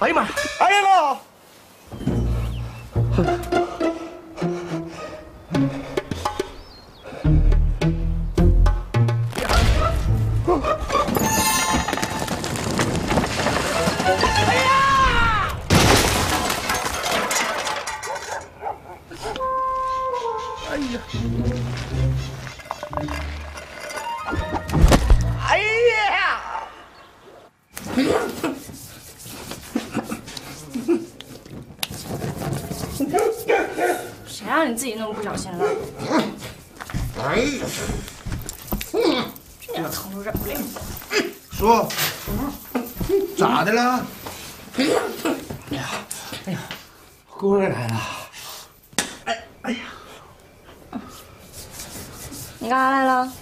哎呀妈！哎呀！妈呀！哎呀！哎呀！谁让你自己那么不小心了？哎呀！这点疼都忍不了。叔，咋的了？哎呀，哎呀，姑儿来了。哎哎呀！你干啥来了？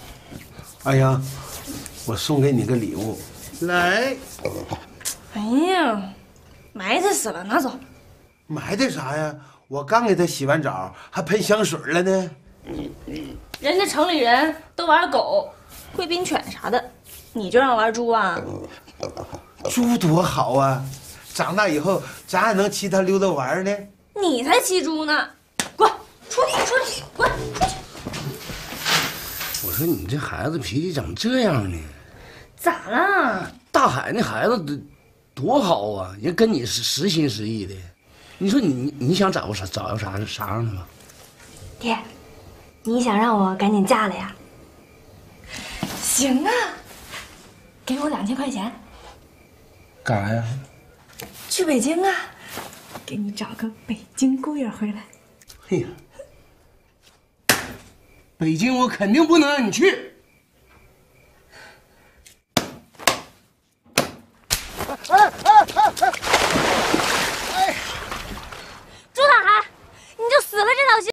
哎呀，我送给你个礼物。来，哎呀，埋汰死了，拿走。埋汰啥呀？我刚给他洗完澡，还喷香水了呢。人家城里人都玩狗、贵宾犬啥的，你就让玩猪啊？猪多好啊！长大以后咱还能骑它溜达玩呢。你才骑猪呢！滚，出去，出去，滚，出去！我说你这孩子脾气怎么这样呢？咋了？大海那孩子多多好啊，人跟你是实心实意的。你说你你想找个啥找个啥啥样的吗？爹，你想让我赶紧嫁了呀？行啊，给我两千块钱，干啥呀？去北京啊，给你找个北京姑爷回来。嘿呀，北京我肯定不能让你去。哎哎哎哎！